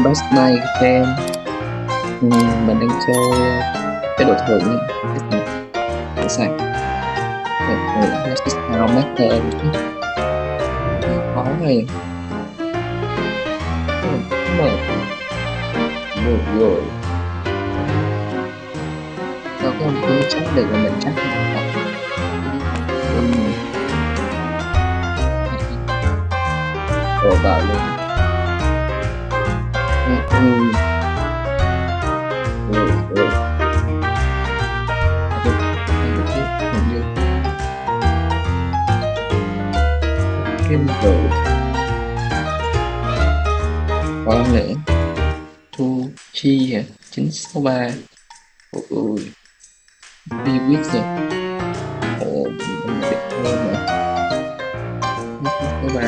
game Best Night game ừ, mình đang chơi cái đội thưởng nha để sạch đội thưởng Best Barometer ờ, khó này ừ, mở. Được rồi. Đâu cái ông cứ chắc để mà mình chắc ừ. rồi vào luôn. Kim cử Con nữa Thu Chi hả? 963 Ôi Đi quyết rồi. Ồ, mình biết hơn nữa 963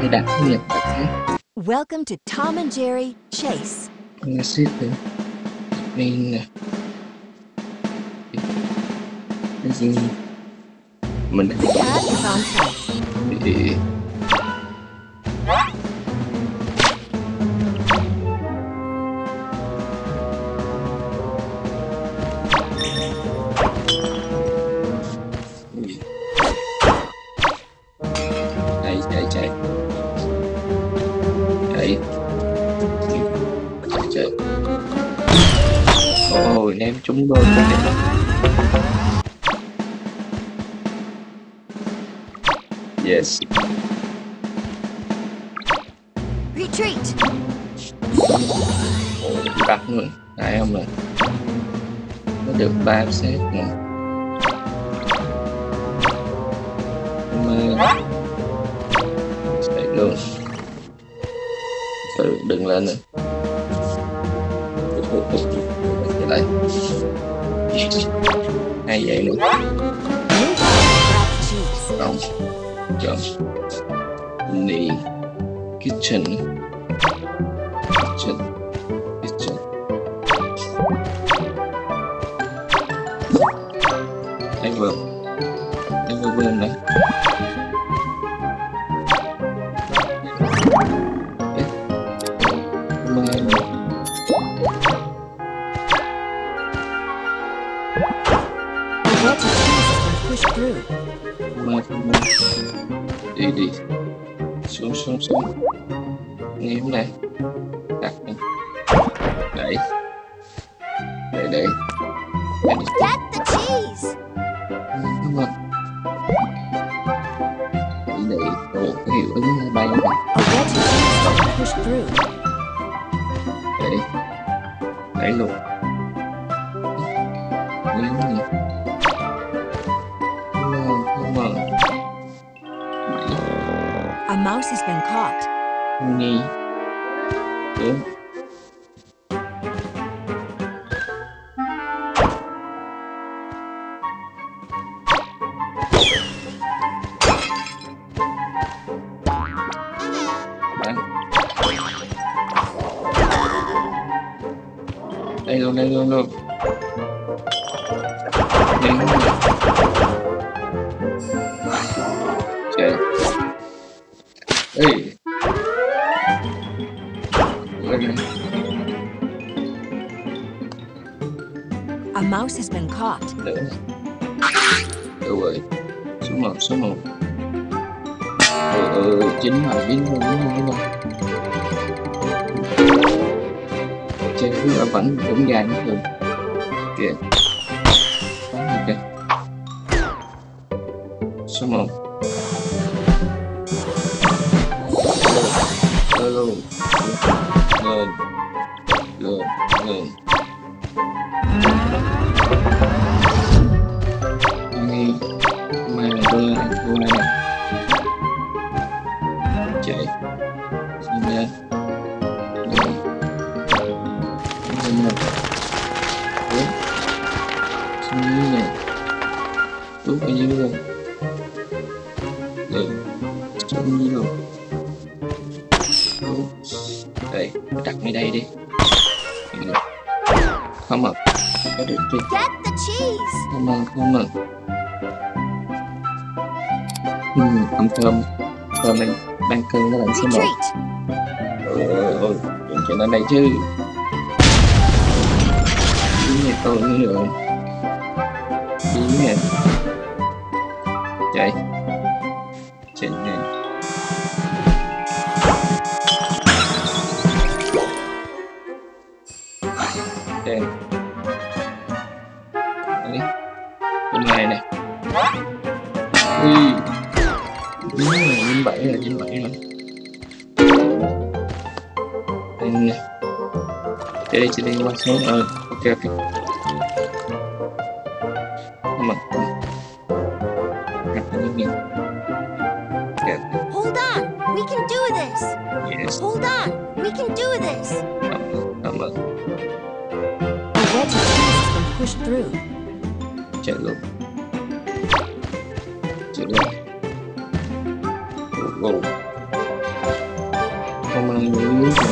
Hay đặt cái nhật đặt cái. Welcome to Tom and Jerry Chase. Nghe ship rồi Nên nè. Cái gì Mình chạy chạy chạy. Chạy. Chạy chạy. Ném trúng đôi cái này yes. Retreat. bắt rồi phải không rồi nó được ba set rồi mà chạy luôn. Tự đừng lên nữa. Lại hay vậy nữa up in the kitchen. Kitchen. Kitchen. I will. I will burn. Đi đi. Xuống xuống xuống. Ném này đặt này đẩy đẩy đẩy đẩy Get the cheese. Đúng rồi. Đẩy đẩy Ồ, cái hiệu ứng bay này. Đẩy Đẩy luôn. Ném này A mouse has been caught. Đúng Bắn Đây luôn, đây luôn luôn Ném này Trời Này. A mouse has been caught. Được rồi? Số 1, số 1 Ừ, ừ, chính rồi, dính rồi, dính rồi Chơi thứ ở vẫn cũng dài nhất luôn Kìa. Kìa. Số 1 Lên luôn Lên Lên Lên hôm nay là tôi Tôi này nè Chạy Xin lên Lên Lên lên Đúng Xin lên này Đúng bao nhiêu luôn Được Xong rồi luôn Đây Đặt ngay đây đi. Không hợp Có được chưa Get the cheese. Không ơn, không ơn. Ừ, ăn cơm. Cơm đang, đang cân nó làm số một. Retreat. ôi ôi ôi đừng chuyện ở đây chứ Ý này tôi nữa rồi Ý nè Chạy Chạy nè rồi, dính bảy rồi, dính bảy rồi Đây nè Chạy đi, chạy đi qua số Ờ, ok ok Không mà Gặp ở những miệng Ok, Hold on, we can do this. yes. Hold on, we can do this. Cảm ơn, cảm ơn A wedge of cheese has been pushed through. chạy luôn kau Pemenang ini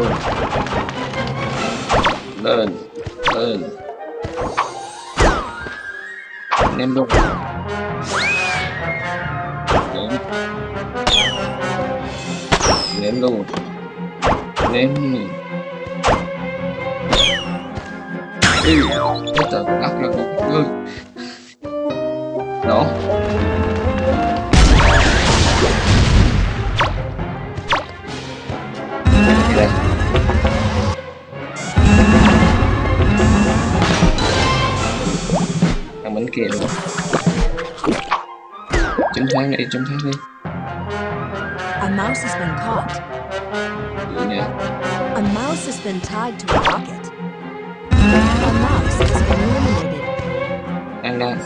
luôn lên lên. Em luôn. Ném. Ném luôn. Ném Ê, hết rồi, ác là một người. Bánh kia luôn chấm thang đi chấm thang đi A mouse has been caught. A mouse has been tied to a rocket. A mouse has been eliminated. ăn ra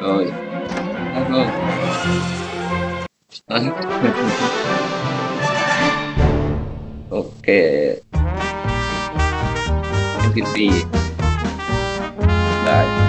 rồi ăn luôn Đấy. ok MVP guys.